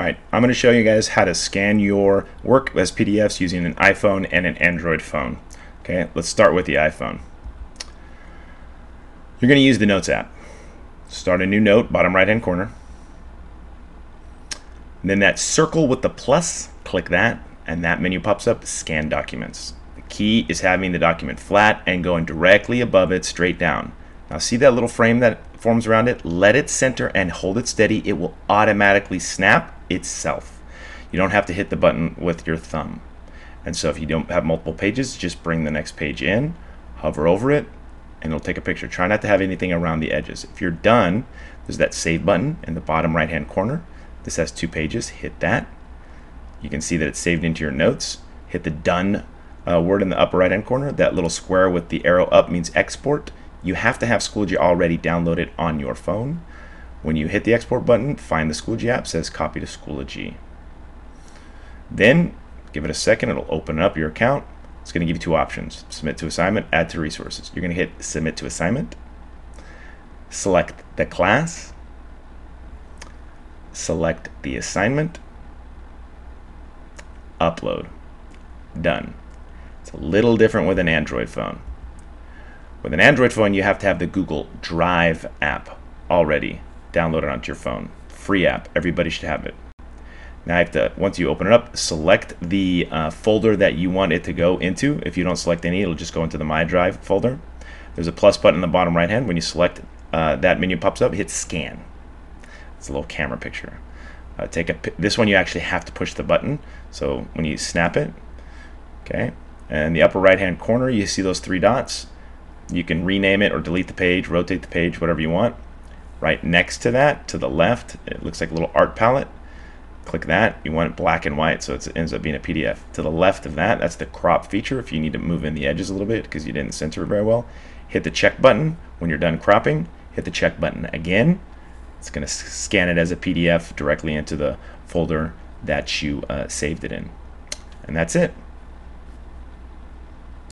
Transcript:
I'm going to show you guys how to scan your work as PDFs using an iPhone and an Android phone. Okay, let's start with the iPhone. You're going to use the Notes app. Start a new note, bottom right hand corner. And then that circle with the plus, click that, and that menu pops up, Scan Documents. The key is having the document flat and going directly above it straight down. Now see that little frame that forms around it? Let it center and hold it steady. It will automatically snap itself. You don't have to hit the button with your thumb. And so if you don't have multiple pages, just bring the next page in, hover over it, and it'll take a picture. Try not to have anything around the edges. If you're done, there's that save button in the bottom right hand corner. This has two pages. Hit that. You can see that it's saved into your notes. Hit the done uh, word in the upper right hand corner. That little square with the arrow up means export. You have to have Schoology already downloaded on your phone. When you hit the export button, find the Schoology app, says copy to Schoology. Then give it a second, it'll open up your account. It's going to give you two options submit to assignment, add to resources. You're going to hit submit to assignment, select the class, select the assignment, upload. Done. It's a little different with an Android phone. With an Android phone, you have to have the Google Drive app already downloaded onto your phone. Free app. Everybody should have it. Now I have to, once you open it up, select the uh, folder that you want it to go into. If you don't select any, it'll just go into the My Drive folder. There's a plus button in the bottom right hand. When you select uh, that menu pops up, hit scan. It's a little camera picture. Uh, take a this one you actually have to push the button. So when you snap it, okay, and the upper right hand corner you see those three dots. You can rename it or delete the page, rotate the page, whatever you want. Right next to that, to the left, it looks like a little art palette. Click that. You want it black and white, so it ends up being a PDF. To the left of that, that's the crop feature if you need to move in the edges a little bit because you didn't center it very well. Hit the check button when you're done cropping. Hit the check button again. It's going to scan it as a PDF directly into the folder that you uh, saved it in. And that's it.